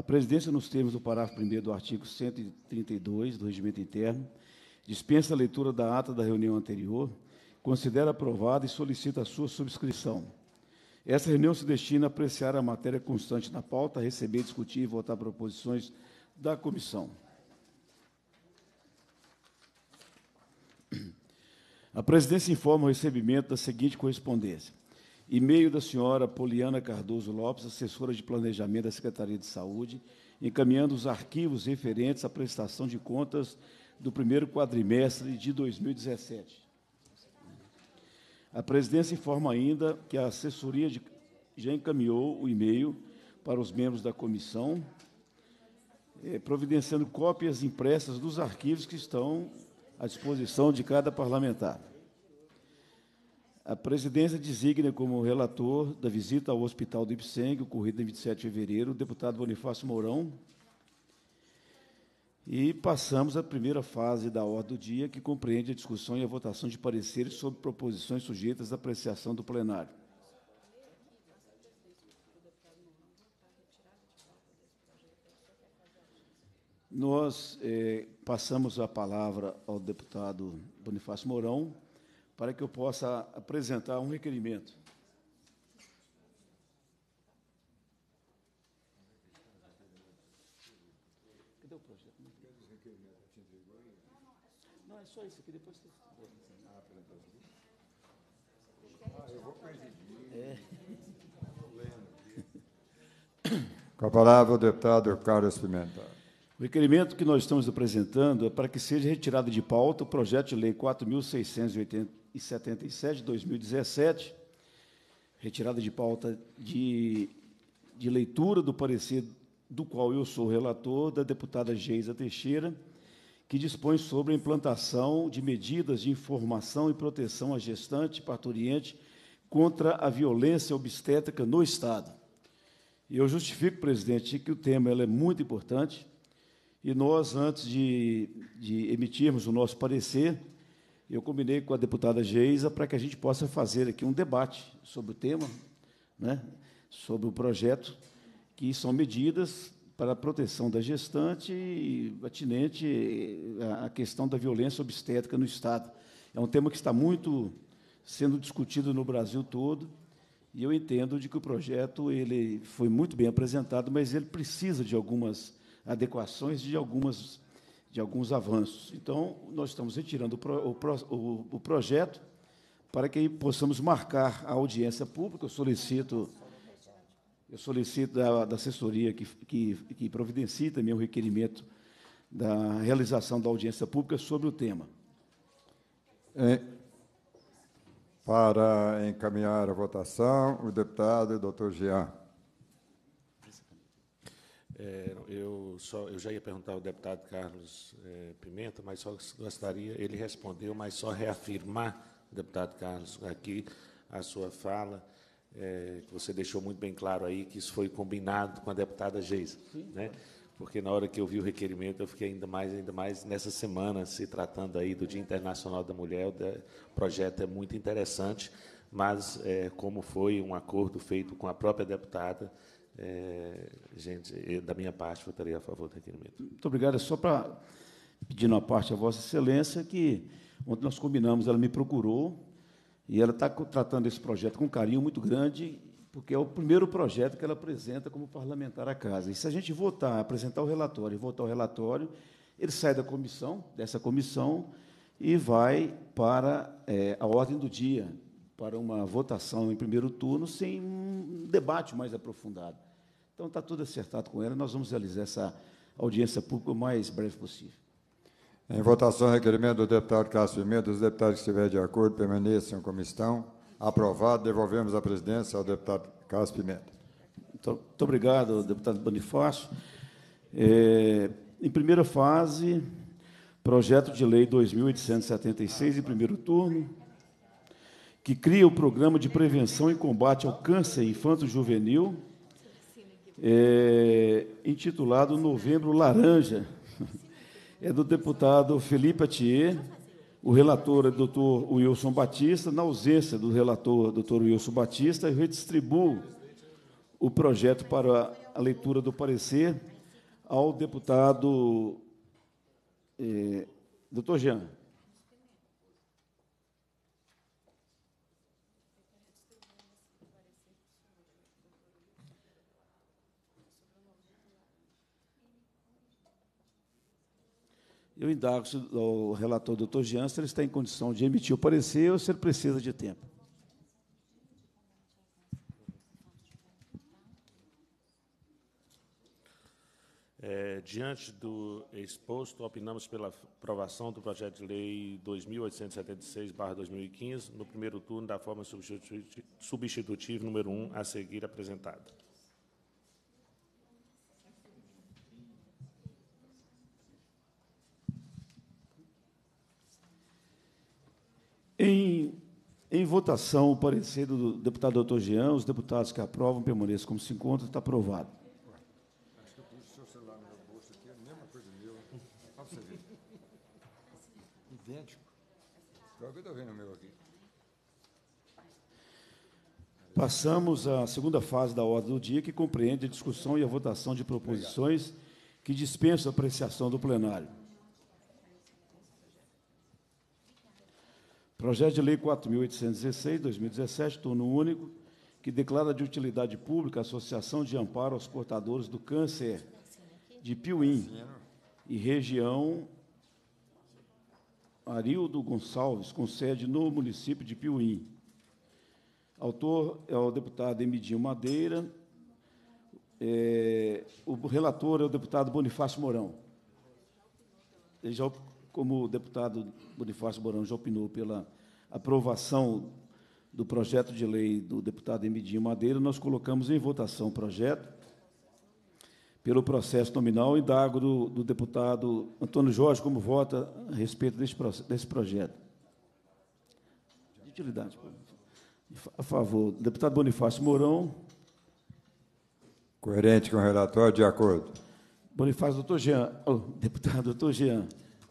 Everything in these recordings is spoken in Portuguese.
A presidência, nos termos do parágrafo 1 do artigo 132 do Regimento Interno, dispensa a leitura da ata da reunião anterior, considera aprovada e solicita a sua subscrição. Essa reunião se destina a apreciar a matéria constante na pauta, receber, discutir e votar proposições da comissão. A presidência informa o recebimento da seguinte correspondência. E-mail da senhora Poliana Cardoso Lopes, assessora de planejamento da Secretaria de Saúde, encaminhando os arquivos referentes à prestação de contas do primeiro quadrimestre de 2017. A presidência informa ainda que a assessoria de, já encaminhou o e-mail para os membros da comissão, eh, providenciando cópias impressas dos arquivos que estão à disposição de cada parlamentar. A presidência designa como relator da visita ao Hospital do Ipseng, ocorrida em 27 de fevereiro, o deputado Bonifácio Mourão. E passamos à primeira fase da ordem do dia, que compreende a discussão e a votação de pareceres sobre proposições sujeitas à apreciação do plenário. Nós eh, passamos a palavra ao deputado Bonifácio Mourão para que eu possa apresentar um requerimento. Cadê o projeto? Não, é só isso aqui, depois você... Ah, eu vou presidir. É. Com a palavra o deputado Carlos Pimenta. O requerimento que nós estamos apresentando é para que seja retirado de pauta o projeto de lei 4.677 de 2017, retirada de pauta de, de leitura do parecer do qual eu sou relator, da deputada Geisa Teixeira, que dispõe sobre a implantação de medidas de informação e proteção à gestante e parturiente contra a violência obstétrica no Estado. E eu justifico, presidente, que o tema é muito importante, e nós, antes de, de emitirmos o nosso parecer, eu combinei com a deputada Geisa para que a gente possa fazer aqui um debate sobre o tema, né, sobre o projeto, que são medidas para a proteção da gestante e atinente à questão da violência obstétrica no Estado. É um tema que está muito sendo discutido no Brasil todo, e eu entendo de que o projeto ele foi muito bem apresentado, mas ele precisa de algumas adequações de, algumas, de alguns avanços. Então, nós estamos retirando o, pro, o, o projeto para que possamos marcar a audiência pública. Eu solicito, eu solicito da, da assessoria que, que, que providencie também o requerimento da realização da audiência pública sobre o tema. É, para encaminhar a votação, o deputado doutor Jean. É, eu, só, eu já ia perguntar ao deputado Carlos é, Pimenta, mas só gostaria, ele respondeu, mas só reafirmar, deputado Carlos, aqui a sua fala, é, que você deixou muito bem claro aí que isso foi combinado com a deputada Geisa, né? porque na hora que eu vi o requerimento eu fiquei ainda mais, ainda mais nessa semana, se tratando aí do Dia Internacional da Mulher, o projeto é muito interessante, mas é, como foi um acordo feito com a própria deputada, é, gente, da minha parte, votaria a favor do requerimento. Muito obrigado. É só para pedir uma parte a Vossa Excelência que ontem nós combinamos, ela me procurou e ela está tratando esse projeto com um carinho muito grande, porque é o primeiro projeto que ela apresenta como parlamentar à casa. E se a gente votar, apresentar o relatório e votar o relatório, ele sai da comissão, dessa comissão, e vai para é, a ordem do dia, para uma votação em primeiro turno, sem um debate mais aprofundado. Então, está tudo acertado com ela. Nós vamos realizar essa audiência pública o mais breve possível. Em votação, requerimento do deputado Cássio Pimenta. Os deputados que estiverem de acordo permaneçam em comissão. Aprovado. Devolvemos a presidência ao deputado Cássio Pimenta. Muito, muito obrigado, deputado Bonifácio. É, em primeira fase, projeto de lei 2.876, em primeiro turno, que cria o Programa de Prevenção e Combate ao Câncer Infanto-Juvenil, é, intitulado Novembro Laranja. É do deputado Felipe Atier, o relator é o doutor Wilson Batista. Na ausência do relator, doutor Wilson Batista, eu redistribuo o projeto para a leitura do parecer ao deputado eh, doutor Jean. Eu indago ao relator doutor Jean se ele está em condição de emitir o parecer ou se ele precisa de tempo. É, diante do exposto, opinamos pela aprovação do projeto de lei 2876-2015, no primeiro turno, da forma substitutiva número 1, a seguir apresentada. Em, em votação, o parecer do deputado doutor Jean, os deputados que aprovam permaneçam como se encontra, está aprovado. Passamos à segunda fase da ordem do dia, que compreende a discussão e a votação de proposições que dispensam a apreciação do plenário. Projeto de Lei 4.816, 2017, turno único, que declara de utilidade pública a Associação de Amparo aos Portadores do Câncer de Piuí e região Arildo Gonçalves, com sede no município de Piuí. Autor é o deputado Emidinho Madeira, é, o relator é o deputado Bonifácio Mourão. Ele já como o deputado Bonifácio Borão já opinou pela aprovação do projeto de lei do deputado Emidinho Madeira, nós colocamos em votação o projeto pelo processo nominal e dago do, do deputado Antônio Jorge como vota a respeito desse, desse projeto. De utilidade. A favor. Deputado Bonifácio Mourão. Coerente com o relatório, de acordo. Bonifácio, doutor Jean. Oh, deputado, doutor Jean.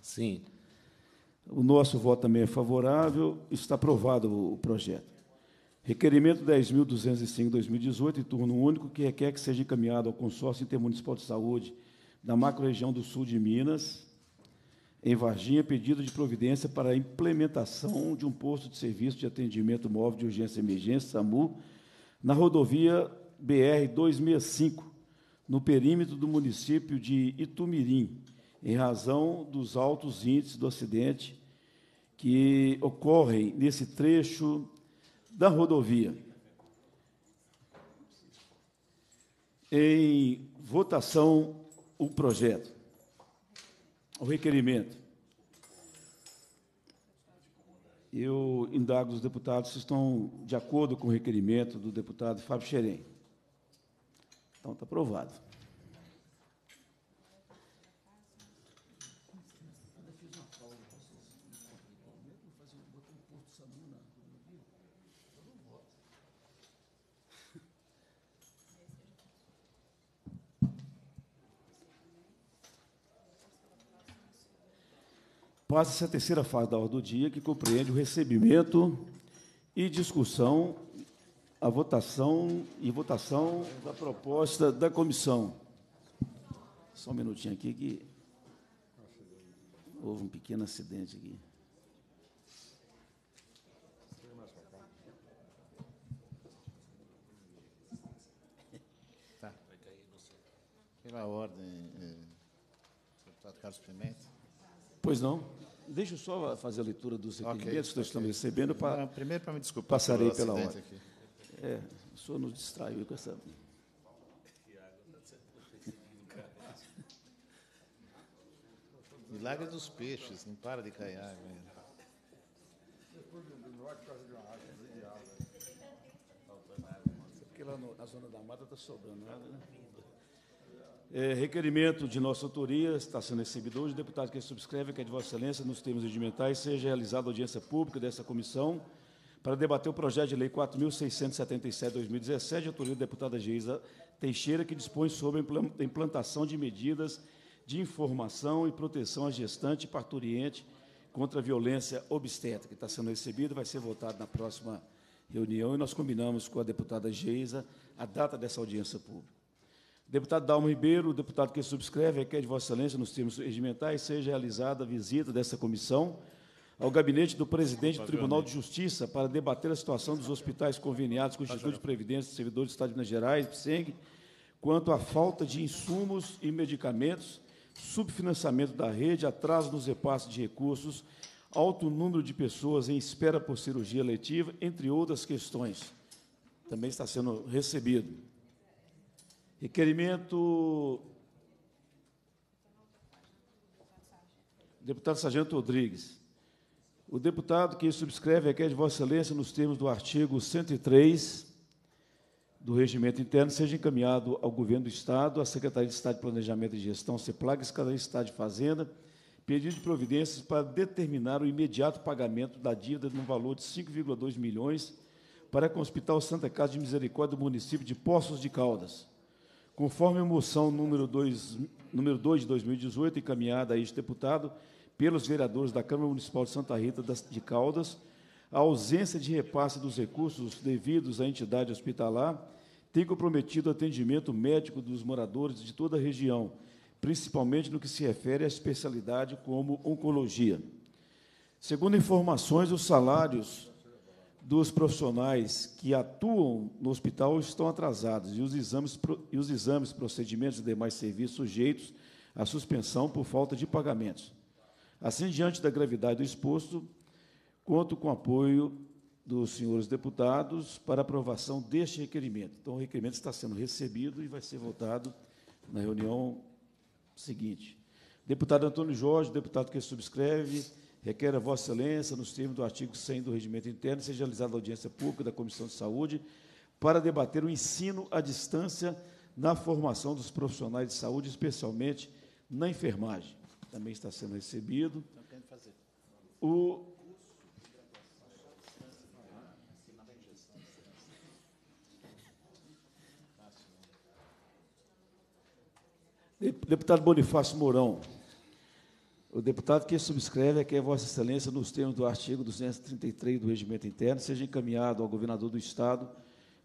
Sim. O nosso voto também é favorável. Está aprovado o projeto. Requerimento 10.205-2018, em turno único, que requer que seja encaminhado ao Consórcio Intermunicipal de Saúde da Macro-Região do Sul de Minas, em Varginha, pedido de providência para a implementação de um posto de serviço de atendimento móvel de urgência e emergência, SAMU, na rodovia BR-265, no perímetro do município de Itumirim, em razão dos altos índices do acidente que ocorrem nesse trecho da rodovia. Em votação, o projeto, o requerimento. Eu indago os deputados se estão de acordo com o requerimento do deputado Fábio Xerém. Então, está aprovado. Passa-se a terceira fase da ordem do dia, que compreende o recebimento e discussão, a votação e votação da proposta da comissão. Só um minutinho aqui que houve um pequeno acidente aqui. Tá. Pela ordem, eh, deputado Carlos Pimenta. Pois não. Deixa eu só fazer a leitura dos requerimentos okay, que okay. estamos recebendo. Para, primeiro, para me desculpar. Passarei pela hora. Aqui. É, o senhor nos distraiu com essa. Milagre dos peixes, não para de cair água. Porque lá no, na zona da mata está sobrando água, né? É, requerimento de nossa autoria está sendo recebido hoje. Deputado que subscreve que a de Vossa Excelência, nos termos regimentais, seja realizada audiência pública dessa comissão para debater o projeto de lei 4.677-2017, de autoria da deputada Geisa Teixeira, que dispõe sobre a implantação de medidas de informação e proteção à gestante e parturiente contra a violência obstétrica. Está sendo recebido, vai ser votado na próxima reunião e nós combinamos com a deputada Geisa a data dessa audiência pública. Deputado Dalmo Ribeiro, o deputado que subscreve, requer de Vossa Excelência, nos termos regimentais, seja realizada a visita dessa comissão ao gabinete do presidente do Tribunal de Justiça para debater a situação dos hospitais conveniados com o Instituto de Previdência dos Servidores do Estado de Minas Gerais, PSENG, quanto à falta de insumos e medicamentos, subfinanciamento da rede, atraso nos repasses de recursos, alto número de pessoas em espera por cirurgia letiva, entre outras questões. Também está sendo recebido. Requerimento. Deputado Sargento Rodrigues. O deputado que subscreve requer de Vossa Excelência, nos termos do artigo 103 do Regimento Interno, seja encaminhado ao Governo do Estado, à Secretaria de Estado de Planejamento e Gestão, CEPLAG, Secretaria de Estado de Fazenda, pedido de providências para determinar o imediato pagamento da dívida no valor de 5,2 milhões para com o Hospital Santa Casa de Misericórdia do município de Poços de Caldas. Conforme a moção número 2, número 2 de 2018, encaminhada a este deputado pelos vereadores da Câmara Municipal de Santa Rita de Caldas, a ausência de repasse dos recursos devidos à entidade hospitalar tem comprometido o atendimento médico dos moradores de toda a região, principalmente no que se refere à especialidade como oncologia. Segundo informações, os salários dos profissionais que atuam no hospital estão atrasados e os exames, e os exames procedimentos e demais serviços sujeitos à suspensão por falta de pagamentos. Assim, diante da gravidade do exposto, conto com o apoio dos senhores deputados para aprovação deste requerimento. Então, o requerimento está sendo recebido e vai ser votado na reunião seguinte. Deputado Antônio Jorge, deputado que subscreve, Requer a Vossa Excelência, nos termos do artigo 100 do Regimento Interno, seja realizada audiência pública da Comissão de Saúde para debater o ensino à distância na formação dos profissionais de saúde, especialmente na enfermagem. Também está sendo recebido. O Deputado Bonifácio Mourão. O deputado que subscreve é que Vossa Excelência, nos termos do artigo 233 do Regimento Interno, seja encaminhado ao governador do Estado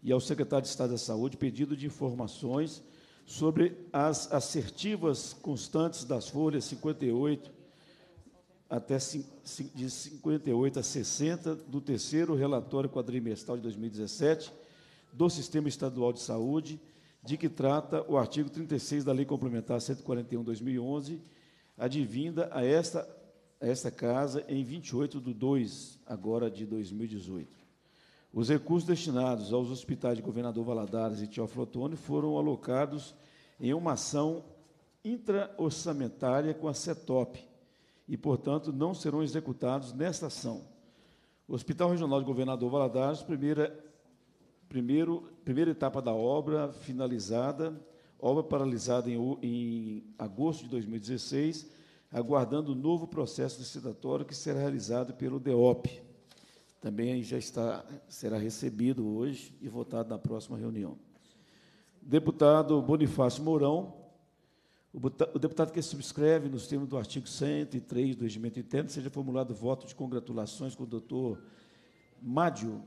e ao secretário de Estado da Saúde pedido de informações sobre as assertivas constantes das folhas 58 até de 58 a 60 do terceiro relatório quadrimestral de 2017 do Sistema Estadual de Saúde, de que trata o artigo 36 da Lei Complementar 141/2011 advinda a esta, a esta casa em 28 de 2, agora de 2018. Os recursos destinados aos hospitais de Governador Valadares e Teófilo Otoni foram alocados em uma ação intra-orçamentária com a CETOP e, portanto, não serão executados nesta ação. O Hospital Regional de Governador Valadares, primeira, primeiro, primeira etapa da obra finalizada, obra paralisada em, em agosto de 2016, aguardando o novo processo licitatório que será realizado pelo DEOP. Também já está, será recebido hoje e votado na próxima reunião. Deputado Bonifácio Mourão, o deputado que subscreve nos termos do artigo 103 do Regimento Interno, seja formulado voto de congratulações com o doutor Mádio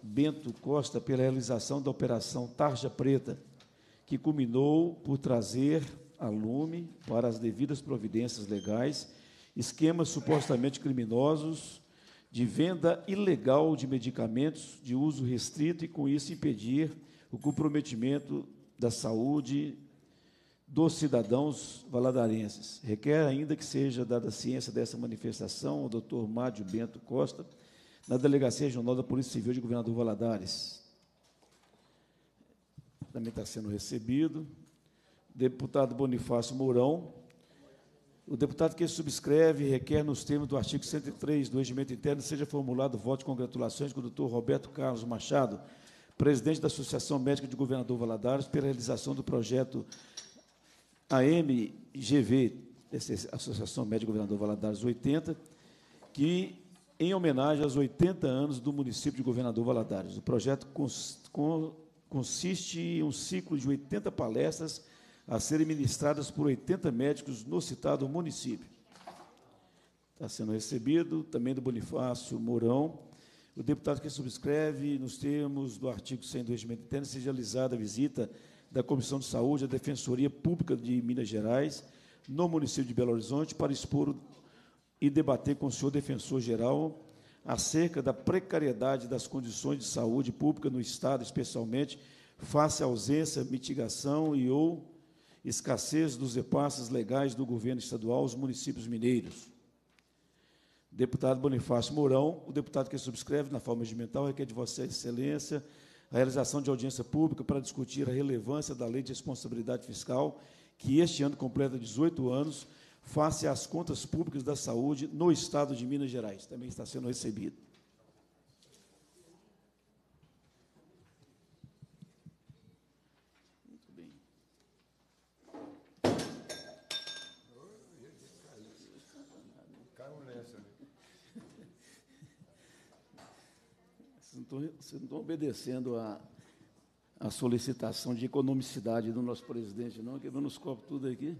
Bento Costa pela realização da operação Tarja Preta, que culminou por trazer a lume para as devidas providências legais esquemas supostamente criminosos de venda ilegal de medicamentos de uso restrito e, com isso, impedir o comprometimento da saúde dos cidadãos valadarenses. Requer ainda que seja dada ciência dessa manifestação ao doutor Mádio Bento Costa, na Delegacia Regional da Polícia Civil de Governador Valadares também está sendo recebido. Deputado Bonifácio Mourão. O deputado que subscreve requer, nos termos do artigo 103 do Regimento Interno, seja formulado voto de congratulações com o doutor Roberto Carlos Machado, presidente da Associação Médica de Governador Valadares, pela realização do projeto AMGV, Associação Médica Governador Valadares 80, que em homenagem aos 80 anos do município de Governador Valadares. O projeto consiste em um ciclo de 80 palestras a serem ministradas por 80 médicos no citado município. Está sendo recebido também do Bonifácio Mourão. O deputado que subscreve, nos termos do artigo 100 do Regimento Interno, seja realizada a visita da Comissão de Saúde à Defensoria Pública de Minas Gerais, no município de Belo Horizonte, para expor e debater com o senhor defensor-geral acerca da precariedade das condições de saúde pública no Estado, especialmente face à ausência, mitigação e ou escassez dos repasses legais do governo estadual aos municípios mineiros. Deputado Bonifácio Mourão, o deputado que subscreve na forma regimental requer de Vossa Excelência a realização de audiência pública para discutir a relevância da Lei de Responsabilidade Fiscal, que este ano completa 18 anos, face às contas públicas da saúde no Estado de Minas Gerais. Também está sendo recebido. Muito bem. Vocês não estão, obedecendo a, a solicitação de economicidade do nosso presidente, não, quebrando os copos tudo aqui.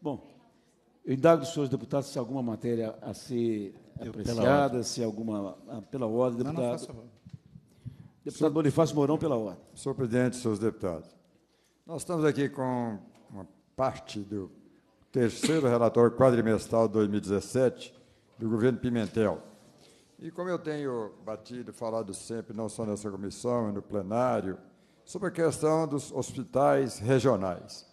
Bom, eu indago dos senhores deputados se alguma matéria a ser Eu, apreciada, se alguma. ah, Pela ordem, Não, deputado. não, faça favor. deputado Bonifácio Mourão, pela ordem. Senhor presidente, senhores deputados, nós estamos aqui com uma parte do terceiro relatório quadrimestral de 2017 do governo Pimentel. E como eu tenho batido, falado sempre, não só nessa comissão, e no plenário, sobre a questão dos hospitais regionais.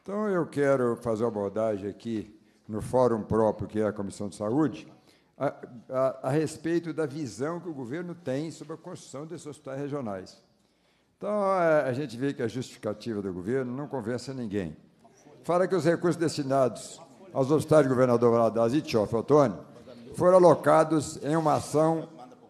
Então, eu quero fazer uma abordagem aqui no fórum próprio, que é a Comissão de Saúde, a, a- a respeito da visão que o governo tem sobre a construção desses hospitais regionais. Então, é, a gente vê que a justificativa do governo não convence ninguém. Fala que os recursos destinados aos hospitais de governador Valadares e Tioff Otoni foram alocados em uma ação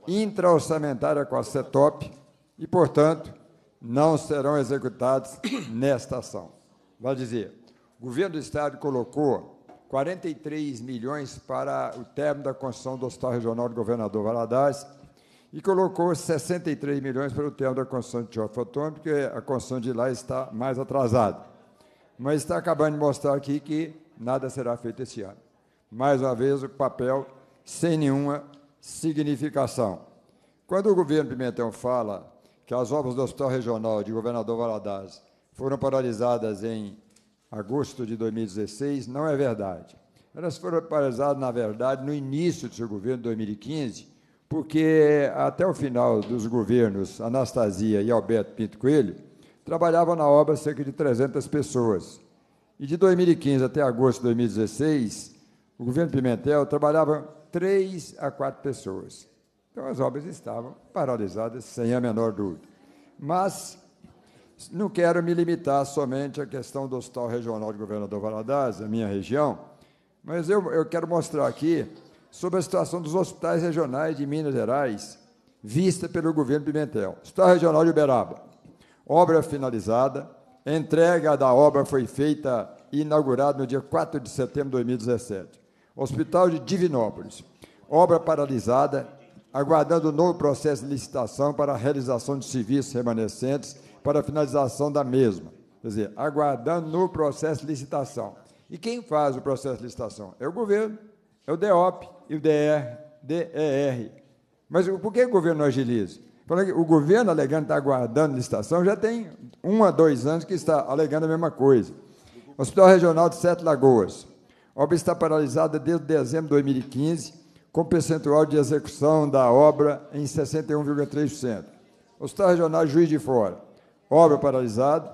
intra-orçamentária com a CETOP e, portanto, não serão executados nesta ação. Vale dizer, o governo do Estado colocou 43 milhões para o término da construção do Hospital Regional do Governador Valadares e colocou 63 milhões para o término da construção de Tioff Otoni, porque a construção de lá está mais atrasada. Mas está acabando de mostrar aqui que nada será feito esse ano. Mais uma vez, o papel sem nenhuma significação. Quando o governo Pimentel fala que as obras do Hospital Regional de Governador Valadares foram paralisadas em agosto de 2016, não é verdade. Elas foram paralisadas, na verdade, no início do seu governo, 2015, porque até o final dos governos Anastasia e Alberto Pinto Coelho, trabalhavam na obra cerca de 300 pessoas. E de 2015 até agosto de 2016, o governo Pimentel trabalhava três a quatro pessoas. Então as obras estavam paralisadas, sem a menor dúvida. Mas não quero me limitar somente à questão do Hospital Regional de Governador Valadares, a minha região, mas eu, eu quero mostrar aqui sobre a situação dos hospitais regionais de Minas Gerais, vista pelo governo Pimentel. Hospital Regional de Uberaba, obra finalizada, entrega da obra foi feita e inaugurada no dia 4 de setembro de 2017. Hospital de Divinópolis, obra paralisada, aguardando o novo processo de licitação para a realização de serviços remanescentes para a finalização da mesma. Quer dizer, aguardando no processo de licitação. E quem faz o processo de licitação? É o governo, é o DEOP e o DR, DER. Mas por que o governo não agiliza? O governo alegando está aguardando licitação já tem um a dois anos que está alegando a mesma coisa. Hospital Regional de Sete Lagoas. A obra está paralisada desde dezembro de 2015, com percentual de execução da obra em 61,3%. Hospital Regional Juiz de Fora. Obra paralisada,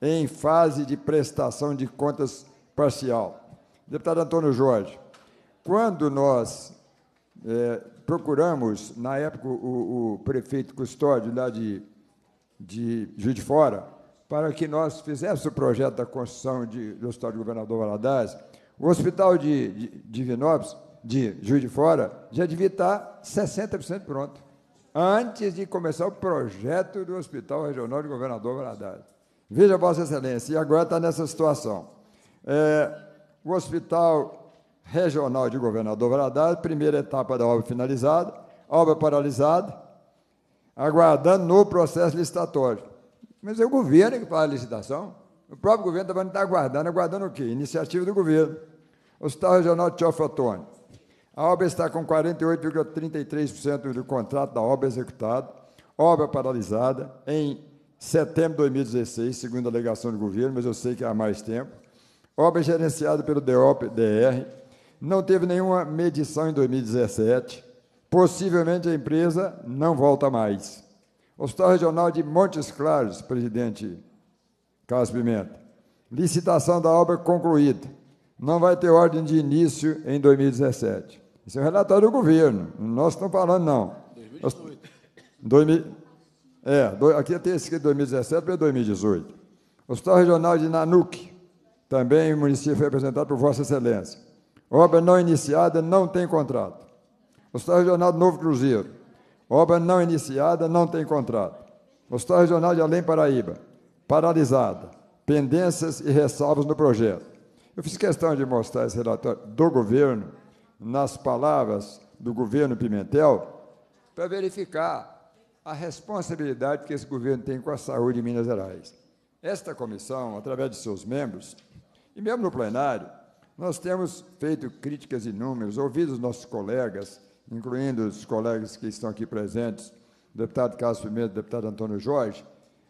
em fase de prestação de contas parcial. Deputado Antônio Jorge, quando nós é, procuramos, na época, o, o, prefeito Custódio, lá de, de Juiz de Fora, para que nós fizéssemos o projeto da construção de, do Hospital de Governador Valadares, o Hospital de, de, de Vinópolis, de Juiz de Fora, já devia estar 60% pronto, antes de começar o projeto do Hospital Regional de Governador Valadares. Veja, Vossa Excelência, e agora está nessa situação. É, o Hospital Regional de Governador Valadares, primeira etapa da obra finalizada, obra paralisada, aguardando no processo licitatório. Mas é o governo que faz a licitação. O próprio governo está aguardando. Aguardando o quê? Iniciativa do governo. Hospital Regional de Tiofa Otônio. A obra está com 48,33% do contrato da obra executado, obra paralisada, em setembro de 2016, segundo a alegação do governo, mas eu sei que há mais tempo. Obra gerenciada pelo DOP-DR, não teve nenhuma medição em 2017. Possivelmente a empresa não volta mais. Hospital Regional de Montes Claros, presidente Carlos Pimenta. Licitação da obra concluída. Não vai ter ordem de início em 2017. Isso é um relatório do governo. Nós estamos falando, não. 2018. 2000, é, aqui tem escrito 2017 para 2018. Hospital Regional de Nanuque, também o município foi apresentado por Vossa Excelência. Obra não iniciada, não tem contrato. Hospital Regional de Novo Cruzeiro. Obra não iniciada, não tem contrato. Hospital Regional de Além Paraíba. Paralisada. Pendências e ressalvas no projeto. Eu fiz questão de mostrar esse relatório do governo, nas palavras do governo Pimentel, para verificar a responsabilidade que esse governo tem com a saúde em Minas Gerais. Esta comissão, através de seus membros, e mesmo no plenário, nós temos feito críticas inúmeras, ouvido os nossos colegas, incluindo os colegas que estão aqui presentes, o deputado Carlos Pimenta, o deputado Antônio Jorge,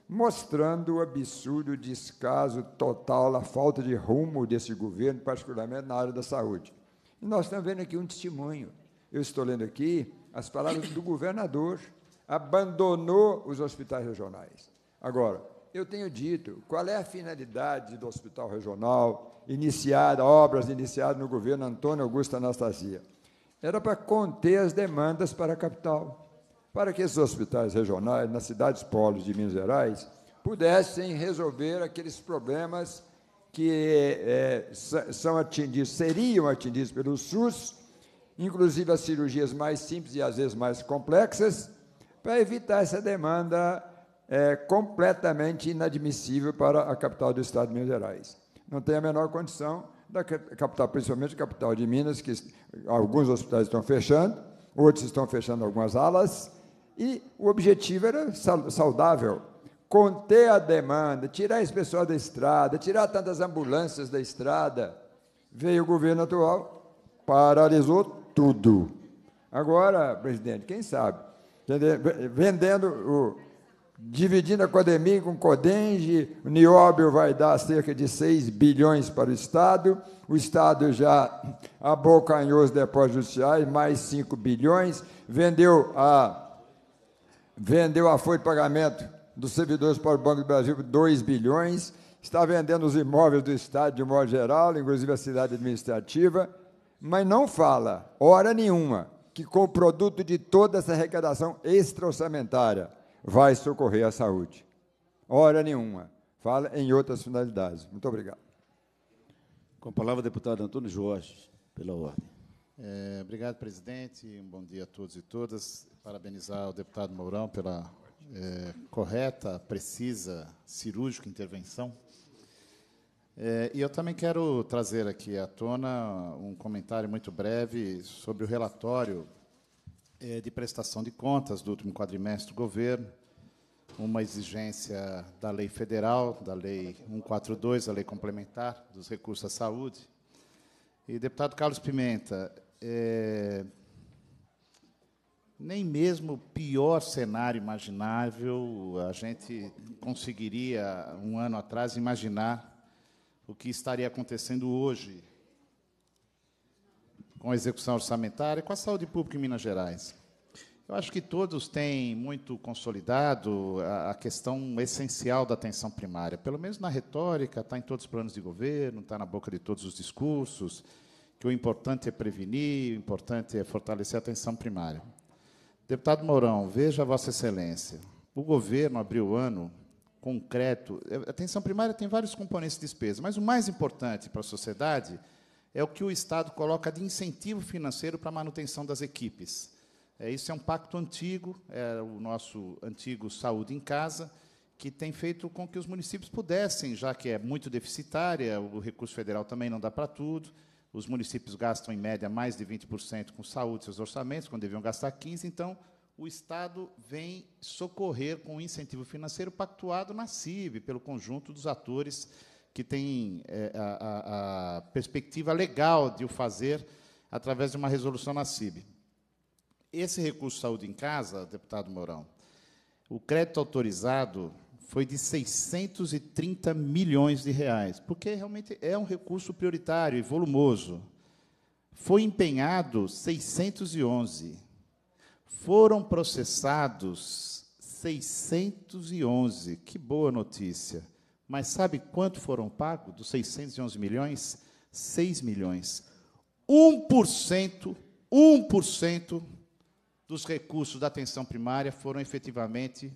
mostrando o absurdo, descaso total, a falta de rumo desse governo, particularmente na área da saúde. Nós estamos vendo aqui um testemunho. Eu estou lendo aqui as palavras do governador, abandonou os hospitais regionais. Agora, eu tenho dito, qual é a finalidade do hospital regional, iniciada, obras iniciadas no governo Antônio Augusto Anastasia? Era para conter as demandas para a capital, para que esses hospitais regionais, nas cidades polos de Minas Gerais, pudessem resolver aqueles problemas que é, são atingidos, seriam atingidos pelo SUS, inclusive as cirurgias mais simples e às vezes mais complexas, para evitar essa demanda é, completamente inadmissível para a capital do Estado de Minas Gerais. Não tem a menor condição da capital, principalmente a capital de Minas, que alguns hospitais estão fechando, outros estão fechando algumas alas, e o objetivo era saudável, conter a demanda, tirar esse pessoal da estrada, tirar tantas ambulâncias da estrada. Veio o governo atual, paralisou tudo. Agora, presidente, quem sabe vendendo, o, dividindo a Codemig com Codenge, o Nióbio vai dar cerca de 6 bilhões para o Estado, o Estado já abocanhou os depósitos judiciais, mais 5 bilhões, vendeu a, vendeu a folha de pagamento dos servidores para o Banco do Brasil por 2 bilhões, está vendendo os imóveis do Estado de modo geral, inclusive a cidade administrativa, mas não fala, hora nenhuma, que com o produto de toda essa arrecadação extra-orçamentária vai socorrer a saúde. Hora nenhuma. Fala em outras finalidades. Muito obrigado. Com a palavra, o deputado Antônio Jorge, pela ordem. É, obrigado, presidente. Um bom dia a todos e todas. Parabenizar o deputado Mourão pela é, correta, precisa, cirúrgica intervenção é, e eu também quero trazer aqui à tona um comentário muito breve sobre o relatório é, de prestação de contas do último quadrimestre do governo, uma exigência da lei federal, da lei 142, a lei complementar dos recursos à saúde. E, deputado Carlos Pimenta, é, nem mesmo o pior cenário imaginável a gente conseguiria, um ano atrás, imaginar o que estaria acontecendo hoje com a execução orçamentária e com a saúde pública em Minas Gerais. Eu acho que todos têm muito consolidado a, questão essencial da atenção primária, pelo menos na retórica, está em todos os planos de governo, está na boca de todos os discursos, que o importante é prevenir, o importante é fortalecer a atenção primária. Deputado Mourão, veja Vossa Excelência, o governo abriu o ano concreto. A atenção primária tem vários componentes de despesa, mas o mais importante para a sociedade é o que o Estado coloca de incentivo financeiro para a manutenção das equipes. É, isso é um pacto antigo, é o nosso antigo Saúde em Casa, que tem feito com que os municípios pudessem, já que é muito deficitária, o recurso federal também não dá para tudo, os municípios gastam, em média, mais de 20% com saúde, seus orçamentos, quando deviam gastar 15%, então o Estado vem socorrer com incentivo financeiro pactuado na CIB, pelo conjunto dos atores que têm é, a, a, perspectiva legal de o fazer através de uma resolução na CIB. Esse recurso Saúde em Casa, deputado Mourão, o crédito autorizado foi de 630 milhões de reais, porque realmente é um recurso prioritário e volumoso. Foi empenhado 611. Foram processados 611. Que boa notícia. Mas sabe quanto foram pagos dos 611 milhões? 6 milhões. 1%, 1% dos recursos da atenção primária foram efetivamente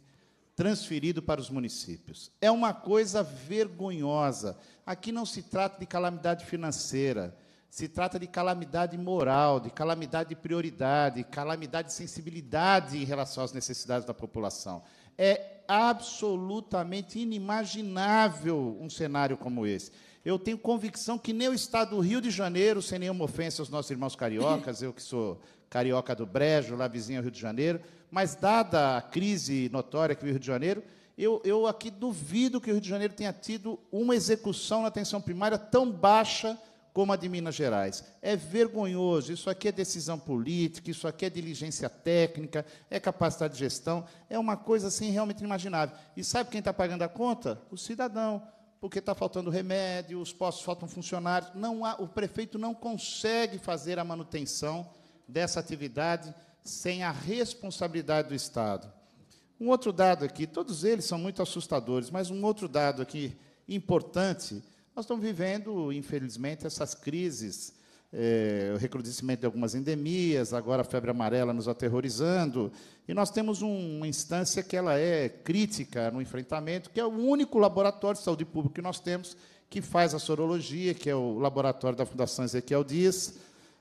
transferidos para os municípios. É uma coisa vergonhosa. Aqui não se trata de calamidade financeira, se trata de calamidade moral, de calamidade de prioridade, calamidade de sensibilidade em relação às necessidades da população. É absolutamente inimaginável um cenário como esse. Eu tenho convicção que nem o Estado do Rio de Janeiro, sem nenhuma ofensa aos nossos irmãos cariocas, eu que sou carioca do Brejo, lá vizinho ao Rio de Janeiro, mas dada a crise notória que o Rio de Janeiro, eu, eu aqui duvido que o Rio de Janeiro tenha tido uma execução na atenção primária tão baixa como a de Minas Gerais. É vergonhoso. Isso aqui é decisão política, isso aqui é diligência técnica, é capacidade de gestão, é uma coisa assim realmente inimaginável. E sabe quem está pagando a conta? O cidadão porque está faltando remédio, os postos faltam funcionários. Não há, o prefeito não consegue fazer a manutenção dessa atividade sem a responsabilidade do Estado. Um outro dado aqui, todos eles são muito assustadores, mas um outro dado aqui importante, nós estamos vivendo, infelizmente, essas crises é, o recrudescimento de algumas endemias, agora a febre amarela nos aterrorizando, e nós temos um, uma instância que ela é crítica no enfrentamento, que é o único laboratório de saúde pública que nós temos que faz a sorologia, que é o laboratório da Fundação Ezequiel Dias,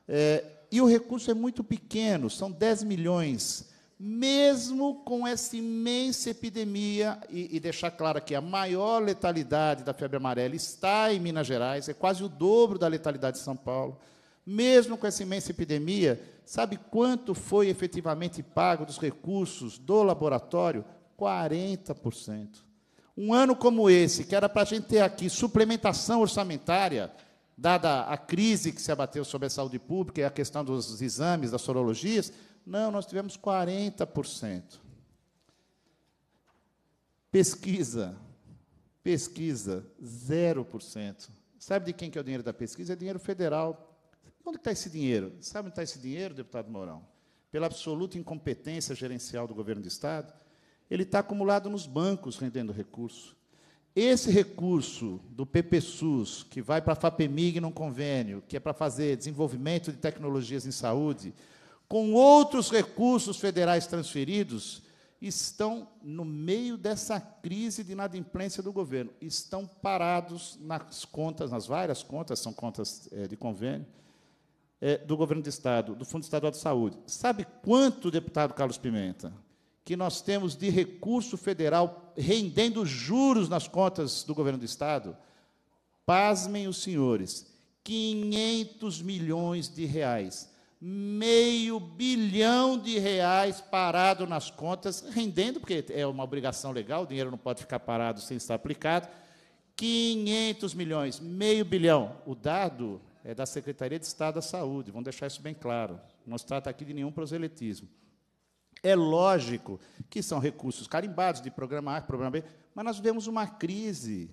é, e o recurso é muito pequeno, são 10 milhões. Mesmo com essa imensa epidemia, e, e deixar claro que a maior letalidade da febre amarela está em Minas Gerais, é quase o dobro da letalidade de São Paulo mesmo com essa imensa epidemia, sabe quanto foi efetivamente pago dos recursos do laboratório? 40%. Um ano como esse, que era para a gente ter aqui suplementação orçamentária, dada a crise que se abateu sobre a saúde pública e a questão dos exames, das sorologias, não, nós tivemos 40%. Pesquisa, pesquisa, 0%. Sabe de quem que é o dinheiro da pesquisa? É dinheiro federal. Onde está esse dinheiro? Sabe onde está esse dinheiro, deputado Mourão? Pela absoluta incompetência gerencial do governo do Estado, ele está acumulado nos bancos rendendo recurso. Esse recurso do PPSUS, que vai para a FAPEMIG num convênio, que é para fazer desenvolvimento de tecnologias em saúde, com outros recursos federais transferidos, estão no meio dessa crise de inadimplência do governo. Estão parados nas contas, nas várias contas, são contas é, de convênio, é, do governo do Estado, do Fundo Estadual de Saúde. Sabe quanto, deputado Carlos Pimenta, que nós temos de recurso federal rendendo juros nas contas do governo do Estado? Pasmem os senhores, 500 milhões de reais, meio bilhão de reais parado nas contas, rendendo, porque é uma obrigação legal, o dinheiro não pode ficar parado sem estar aplicado, 500 milhões, meio bilhão. O dado é da Secretaria de Estado da Saúde, vamos deixar isso bem claro. Não se trata aqui de nenhum proselitismo. É lógico que são recursos carimbados de programa A, programa B, mas nós vivemos uma crise.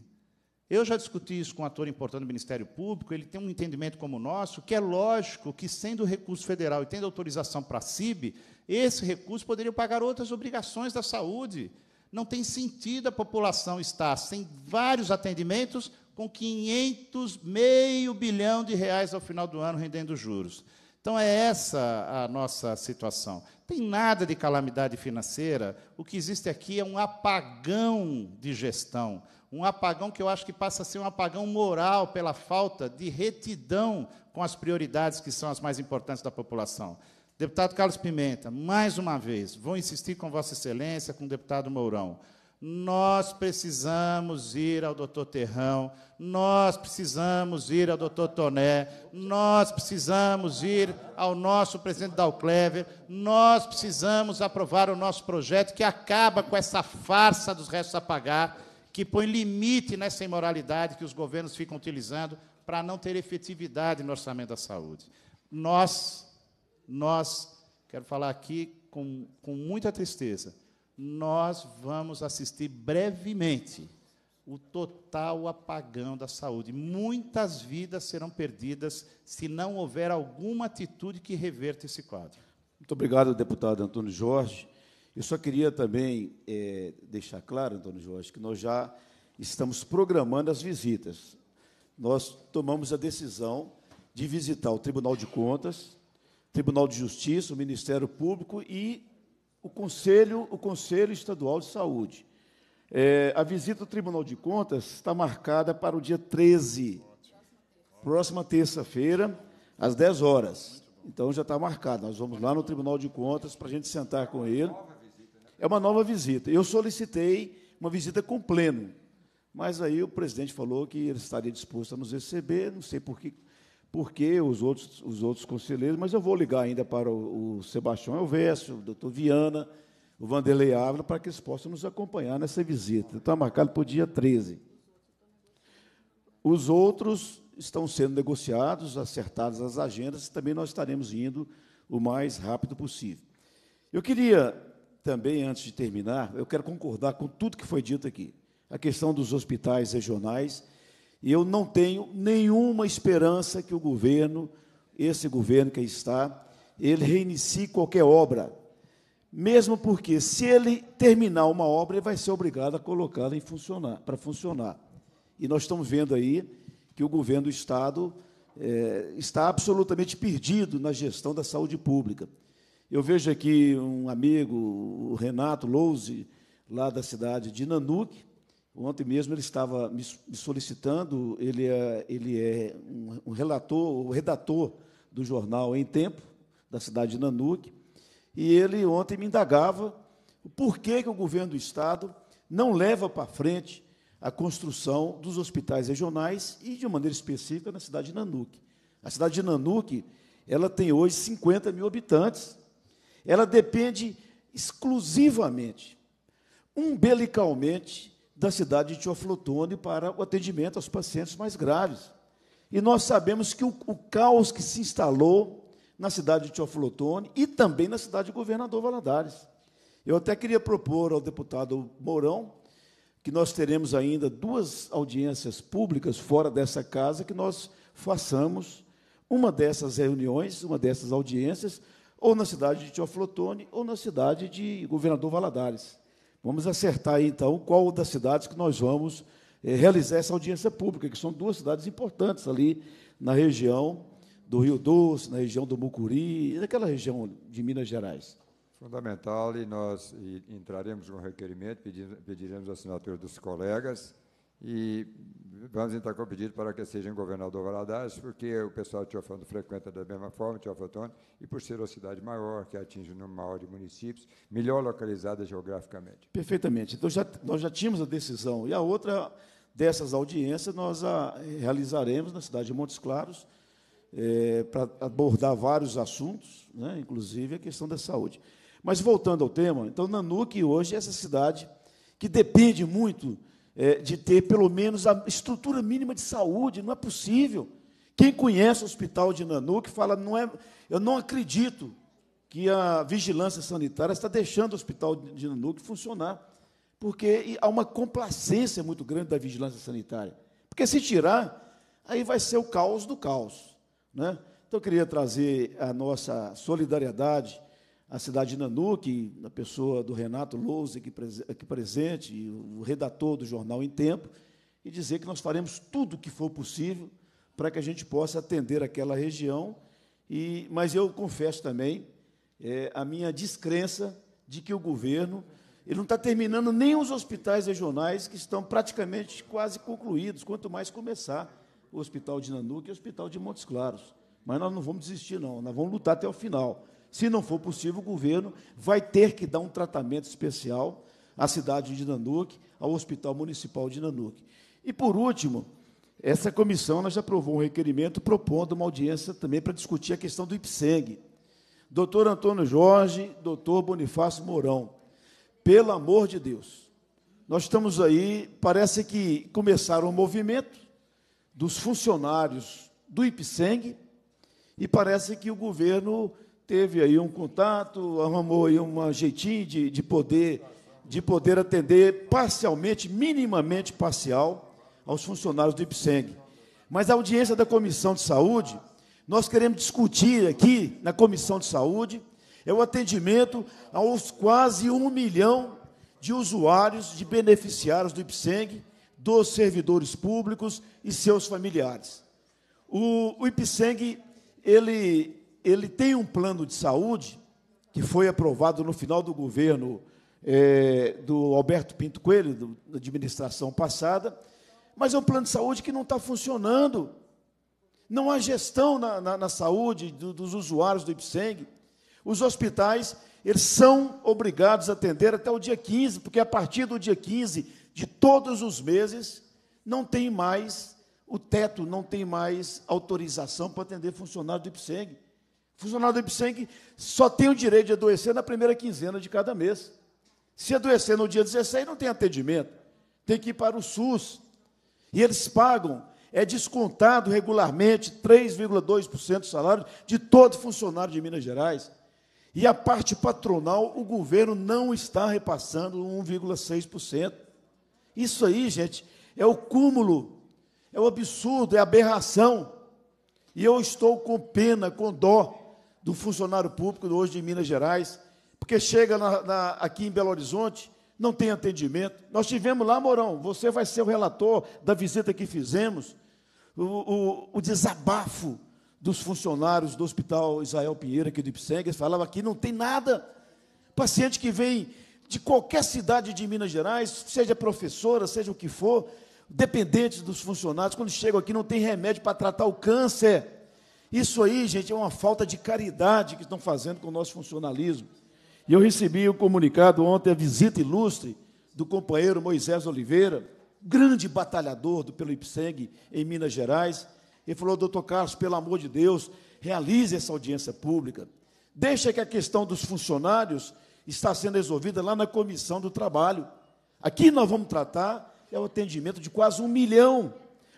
Eu já discuti isso com um ator importante do Ministério Público, ele tem um entendimento como o nosso, que é lógico que, sendo recurso federal e tendo autorização para a CIB, esse recurso poderia pagar outras obrigações da saúde. Não tem sentido a população estar sem vários atendimentos com 500, meio bilhão de reais ao final do ano rendendo juros. Então, é essa a nossa situação. Tem nada de calamidade financeira, o que existe aqui é um apagão de gestão, um apagão que eu acho que passa a ser um apagão moral pela falta de retidão com as prioridades que são as mais importantes da população. Deputado Carlos Pimenta, mais uma vez, vou insistir com Vossa Excelência, com o deputado Mourão. Nós precisamos ir ao doutor Terrão, nós precisamos ir ao doutor Toné, nós precisamos ir ao nosso presidente Dalclever, nós precisamos aprovar o nosso projeto que acaba com essa farsa dos restos a pagar, que põe limite nessa imoralidade que os governos ficam utilizando para não ter efetividade no orçamento da saúde. Nós, nós, quero falar aqui com, com muita tristeza, nós vamos assistir brevemente o total apagão da saúde. Muitas vidas serão perdidas se não houver alguma atitude que reverta esse quadro. Muito obrigado, deputado Antônio Jorge. Eu só queria também é, deixar claro, Antônio Jorge, que nós já estamos programando as visitas. Nós tomamos a decisão de visitar o Tribunal de Contas, Tribunal de Justiça, o Ministério Público e o Conselho, o Conselho Estadual de Saúde. É, a visita ao Tribunal de Contas está marcada para o dia 13, próxima terça-feira, às 10 horas. Então já está marcado. Nós vamos lá no Tribunal de Contas para a gente sentar com ele. É uma nova visita. Eu solicitei uma visita com pleno, mas aí o presidente falou que ele estaria disposto a nos receber. Não sei por que, por que os, outros, os outros conselheiros, mas eu vou ligar ainda para o, o Sebastião Elvésio, o doutor Viana o Vanderlei Ávila, para que eles possam nos acompanhar nessa visita. Está marcado para o dia 13. Os outros estão sendo negociados, acertadas as agendas, e também nós estaremos indo o mais rápido possível. Eu queria também, antes de terminar, eu quero concordar com tudo que foi dito aqui. A questão dos hospitais regionais, e eu não tenho nenhuma esperança que o governo, esse governo que está, ele reinicie qualquer obra mesmo porque, se ele terminar uma obra, ele vai ser obrigado a colocá-la funcionar, para funcionar. E nós estamos vendo aí que o governo do Estado é, está absolutamente perdido na gestão da saúde pública. Eu vejo aqui um amigo, o Renato Louze, lá da cidade de Nanuque. Ontem mesmo ele estava me solicitando, ele é, ele é um relator, o redator do jornal Em Tempo, da cidade de Nanuque e ele ontem me indagava o porquê que o governo do Estado não leva para frente a construção dos hospitais regionais e, de maneira específica, na cidade de Nanuque. A cidade de Nanuque ela tem hoje 50 mil habitantes. Ela depende exclusivamente, umbilicalmente, da cidade de Teoflotone para o atendimento aos pacientes mais graves. E nós sabemos que o, o caos que se instalou na cidade de Teoflotone e também na cidade de Governador Valadares. Eu até queria propor ao deputado Mourão que nós teremos ainda duas audiências públicas fora dessa casa que nós façamos uma dessas reuniões, uma dessas audiências, ou na cidade de Teoflotone ou na cidade de Governador Valadares. Vamos acertar aí, então, qual das cidades que nós vamos eh, realizar essa audiência pública, que são duas cidades importantes ali na região do Rio Doce, na região do Mucuri, naquela região de Minas Gerais. Fundamental, e nós entraremos com requerimento, pediremos a assinatura dos colegas e vamos entrar com pedido para que seja em governador Valadares, porque o pessoal de Teofano frequenta da mesma forma, Teofotone, e por ser uma cidade maior, que atinge um número maior de municípios, melhor localizada geograficamente. Perfeitamente. Então, já, nós já tínhamos a decisão. E a outra dessas audiências nós a realizaremos na cidade de Montes Claros, é, para abordar vários assuntos, né, inclusive a questão da saúde. Mas voltando ao tema, então Nanuque hoje é essa cidade que depende muito é, de ter pelo menos a estrutura mínima de saúde, não é possível. Quem conhece o hospital de Nanuque fala, não é, eu não acredito que a vigilância sanitária está deixando o hospital de Nanuque funcionar, porque há uma complacência muito grande da vigilância sanitária. Porque se tirar, aí vai ser o caos do caos. Né? Então, eu queria trazer a nossa solidariedade à cidade de Nanuque, na pessoa do Renato Louze, aqui, aqui presente, o redator do jornal Em Tempo, e dizer que nós faremos tudo o que for possível para que a gente possa atender aquela região. E, mas eu confesso também é, a minha descrença de que o governo ele não está terminando nem os hospitais regionais que estão praticamente quase concluídos, quanto mais começar o Hospital de Nanuque e o Hospital de Montes Claros. Mas nós não vamos desistir, não. Nós vamos lutar até o final. Se não for possível, o governo vai ter que dar um tratamento especial à cidade de Nanuque, ao Hospital Municipal de Nanuque. E, por último, essa comissão nós já aprovou um requerimento propondo uma audiência também para discutir a questão do IPSEG. Doutor Antônio Jorge, doutor Bonifácio Mourão, pelo amor de Deus, nós estamos aí, parece que começaram um movimento, dos funcionários do IPSENG e parece que o governo teve aí um contato, arrumou aí um jeitinho de, de poder de poder atender parcialmente, minimamente parcial, aos funcionários do IPSENG. Mas a audiência da Comissão de Saúde, nós queremos discutir aqui na Comissão de Saúde, é o atendimento aos quase um milhão de usuários, de beneficiários do IPSENG, dos servidores públicos e seus familiares. O, o IPSENG, ele, ele tem um plano de saúde que foi aprovado no final do governo é, do Alberto Pinto Coelho, do, da administração passada, mas é um plano de saúde que não está funcionando. Não há gestão na, na, na saúde do, dos usuários do IPSENG. Os hospitais, eles são obrigados a atender até o dia 15, porque a partir do dia 15 de todos os meses, não tem mais o teto, não tem mais autorização para atender funcionário do IPSENG. Funcionário do IPSENG só tem o direito de adoecer na primeira quinzena de cada mês. Se adoecer no dia 16, não tem atendimento. Tem que ir para o SUS. E eles pagam, é descontado regularmente 3,2% do salário de todo funcionário de Minas Gerais. E a parte patronal, o governo não está repassando 1,6%. Isso aí, gente, é o cúmulo, é o absurdo, é a aberração. E eu estou com pena, com dó do funcionário público hoje de Minas Gerais, porque chega na, na, aqui em Belo Horizonte, não tem atendimento. Nós tivemos lá, Morão, você vai ser o relator da visita que fizemos, o, o, o desabafo dos funcionários do Hospital Israel Pinheiro, aqui do IPSEG, eles falavam aqui, não tem nada. Paciente que vem de qualquer cidade de Minas Gerais, seja professora, seja o que for, dependentes dos funcionários, quando chegam aqui não tem remédio para tratar o câncer. Isso aí, gente, é uma falta de caridade que estão fazendo com o nosso funcionalismo. E eu recebi o um comunicado ontem, a visita ilustre do companheiro Moisés Oliveira, grande batalhador do pelo IPSEG em Minas Gerais. Ele falou, doutor Carlos, pelo amor de Deus, realize essa audiência pública. Deixa que a questão dos funcionários está sendo resolvida lá na comissão do trabalho. Aqui nós vamos tratar é o atendimento de quase um milhão,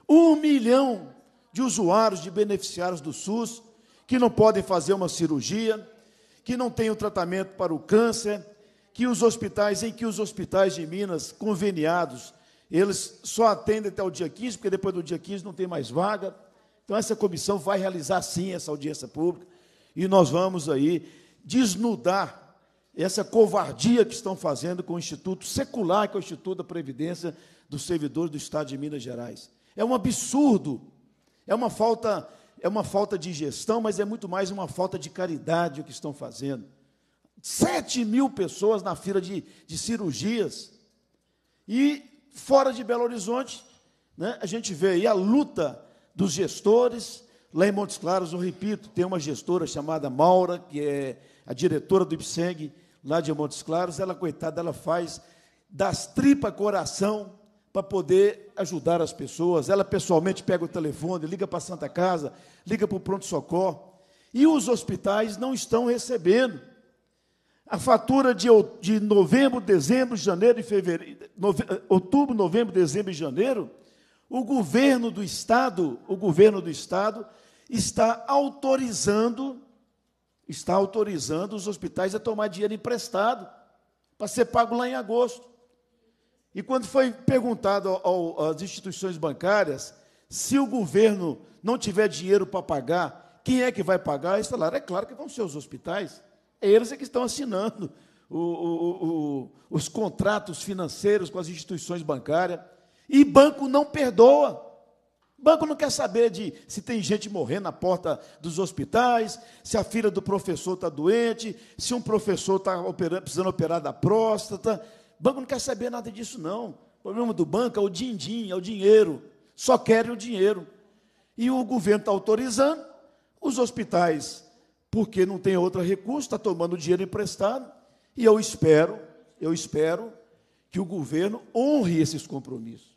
um milhão de usuários, de beneficiários do SUS, que não podem fazer uma cirurgia, que não têm o tratamento para o câncer, que os hospitais, em que os hospitais de Minas conveniados, eles só atendem até o dia 15, porque depois do dia 15 não tem mais vaga. Então, essa comissão vai realizar sim essa audiência pública e nós vamos aí desnudar essa covardia que estão fazendo com o Instituto Secular, que é o Instituto da Previdência dos Servidores do Estado de Minas Gerais. É um absurdo é uma falta, é uma falta de gestão, mas é muito mais uma falta de caridade o que estão fazendo. Sete mil pessoas na fila de, de cirurgias. E fora de Belo Horizonte, né, a gente vê aí a luta dos gestores. Lá em Montes Claros, eu repito, tem uma gestora chamada Maura, que é a diretora do IPSEG, lá de Montes Claros. Ela, coitada, ela faz das tripas coração para poder ajudar as pessoas. Ela pessoalmente pega o telefone, liga para a Santa Casa, liga para o pronto-socorro. E os hospitais não estão recebendo. A fatura de, de novembro, dezembro, janeiro e fevereiro, nove, outubro, novembro, dezembro e janeiro, o governo do estado, o governo do estado está autorizando, está autorizando os hospitais a tomar dinheiro emprestado para ser pago lá em agosto. E quando foi perguntado ao, às instituições bancárias se o governo não tiver dinheiro para pagar, quem é que vai pagar? Eles falaram: é claro que vão ser os hospitais. É eles é que estão assinando o, o, os contratos financeiros com as instituições bancárias. E banco não perdoa. Banco não quer saber de se tem gente morrendo na porta dos hospitais, se a filha do professor está doente, se um professor está precisando operar da próstata. O banco não quer saber nada disso, não. O problema do banco é o din-din, é o dinheiro. Só querem o dinheiro. E o governo está autorizando, os hospitais, porque não tem outro recurso, está tomando dinheiro emprestado. E eu espero, eu espero que o governo honre esses compromissos.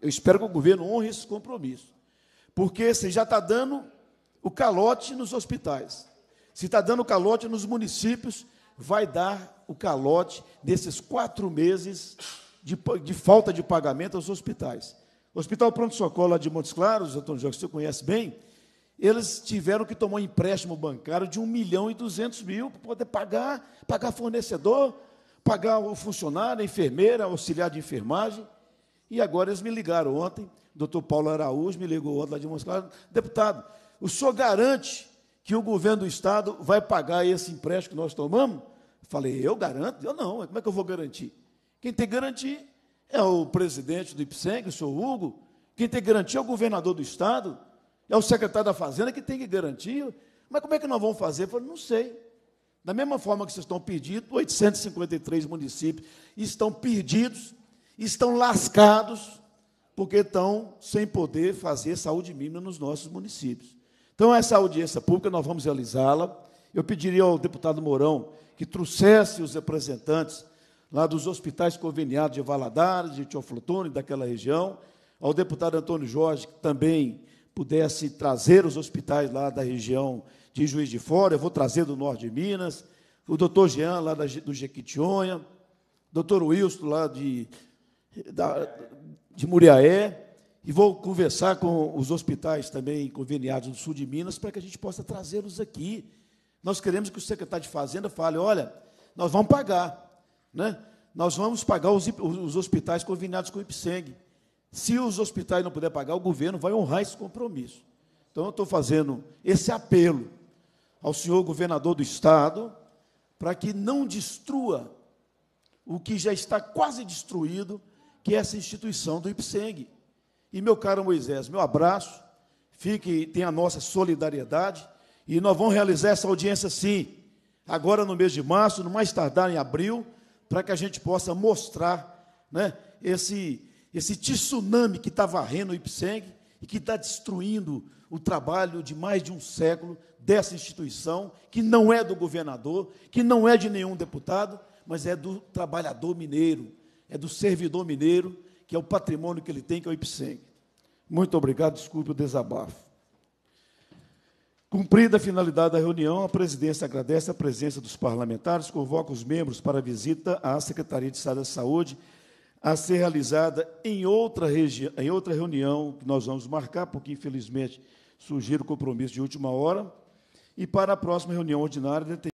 Eu espero que o governo honre esses compromissos. Porque você já está dando o calote nos hospitais. Se está dando calote nos municípios, vai dar o calote desses quatro meses de, de falta de pagamento aos hospitais. O Hospital Pronto Socorro de Montes Claros, Antônio Jorge, você conhece bem, eles tiveram que tomar um empréstimo bancário de 1 milhão e 200 mil para poder pagar, pagar fornecedor, pagar o funcionário, a enfermeira, auxiliar de enfermagem. E agora eles me ligaram ontem, o doutor Paulo Araújo me ligou ontem lá de Moscou, deputado, o senhor garante que o governo do Estado vai pagar esse empréstimo que nós tomamos? Falei, eu garanto? Eu não, como é que eu vou garantir? Quem tem garantir é o presidente do IPSENG, o senhor Hugo, quem tem que garantir é o governador do Estado, é o secretário da Fazenda que tem que garantir. Mas como é que nós vamos fazer? Eu falei, não sei. Da mesma forma que vocês estão perdidos, 853 municípios estão perdidos, estão lascados, porque estão sem poder fazer saúde mínima nos nossos municípios. Então, essa audiência pública, nós vamos realizá-la. Eu pediria ao deputado Mourão que trouxesse os representantes lá dos hospitais conveniados de Valadares, de Teoflotone, daquela região, ao deputado Antônio Jorge, que também pudesse trazer os hospitais lá da região de Juiz de Fora, eu vou trazer do norte de Minas, o doutor Jean, lá da, do Jequitinhonha, doutor Wilson, lá de, da, de Muriaé, e vou conversar com os hospitais também conveniados do sul de Minas para que a gente possa trazê-los aqui. Nós queremos que o secretário de Fazenda fale: olha, nós vamos pagar, né? nós vamos pagar os, os hospitais conveniados com o IPSEG. Se os hospitais não puderem pagar, o governo vai honrar esse compromisso. Então, eu estou fazendo esse apelo ao senhor governador do estado para que não destrua o que já está quase destruído, que é essa instituição do IPSEG. E meu caro Moisés, meu abraço, fique, tenha a nossa solidariedade, e nós vamos realizar essa audiência sim, agora no mês de março, no mais tardar em abril, para que a gente possa mostrar né, esse, esse tsunami que está varrendo o IPSEG e que está destruindo o trabalho de mais de um século dessa instituição, que não é do governador, que não é de nenhum deputado, mas é do trabalhador mineiro, é do servidor mineiro, que é o patrimônio que ele tem, que é o IPSENG. Muito obrigado, desculpe o desabafo. Cumprida a finalidade da reunião, a presidência agradece a presença dos parlamentares, convoca os membros para visita à Secretaria de Estado da Saúde, a ser realizada em outra, em outra reunião que nós vamos marcar, porque infelizmente surgiram compromissos de última hora, e para a próxima reunião ordinária